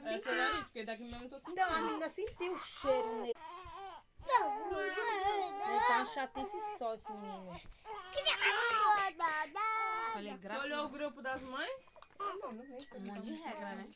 assim. É seu nariz, porque daqui mesmo eu tô sentindo. Então, a menina sentiu o cheiro nele. Ele tá uma chatice só, esse menino. Olha, Falei, Você olhou o grupo das mães? Não, não vem Um monte de tá regra, né?